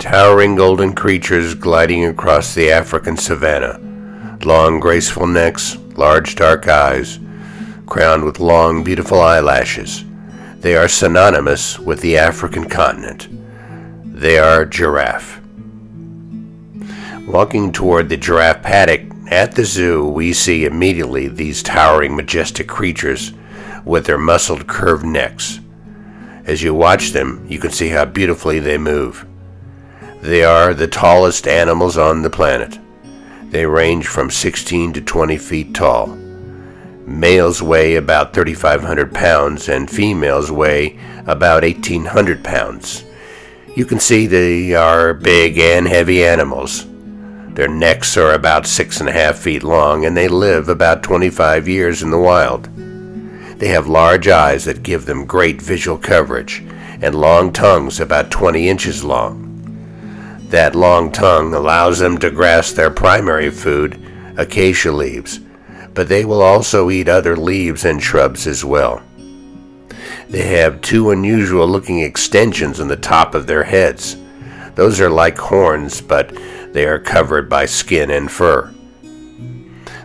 Towering golden creatures gliding across the African savanna. Long, graceful necks, large dark eyes, crowned with long, beautiful eyelashes. They are synonymous with the African continent. They are giraffe. Walking toward the giraffe paddock at the zoo, we see immediately these towering, majestic creatures with their muscled, curved necks. As you watch them, you can see how beautifully they move. They are the tallest animals on the planet. They range from 16 to 20 feet tall. Males weigh about 3,500 pounds and females weigh about 1,800 pounds. You can see they are big and heavy animals. Their necks are about six and a half feet long and they live about 25 years in the wild. They have large eyes that give them great visual coverage and long tongues about 20 inches long. That long tongue allows them to grasp their primary food, acacia leaves, but they will also eat other leaves and shrubs as well. They have two unusual looking extensions on the top of their heads. Those are like horns, but they are covered by skin and fur.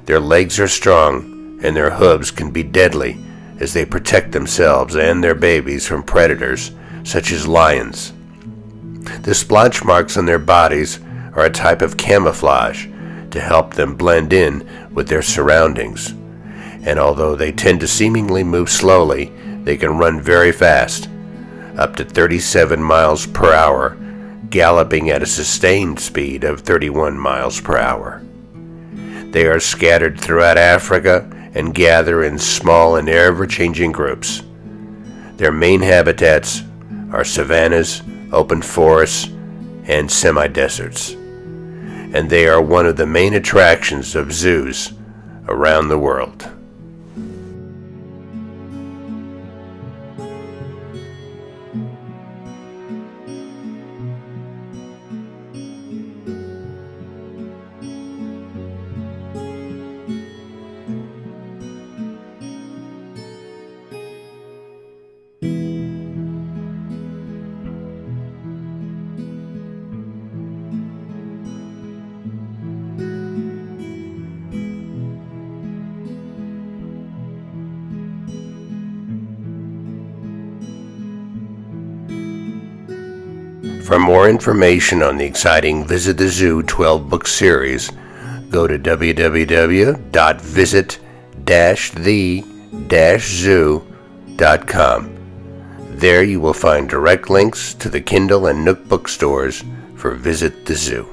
Their legs are strong, and their hooves can be deadly as they protect themselves and their babies from predators such as lions. The splotch marks on their bodies are a type of camouflage to help them blend in with their surroundings. And although they tend to seemingly move slowly, they can run very fast, up to 37 miles per hour, galloping at a sustained speed of 31 miles per hour. They are scattered throughout Africa and gather in small and ever changing groups. Their main habitats are savannas, open forests, and semi deserts. And they are one of the main attractions of zoos around the world. For more information on the exciting Visit the Zoo 12 book series, go to www.visit-the-zoo.com. There you will find direct links to the Kindle and Nook bookstores for Visit the Zoo.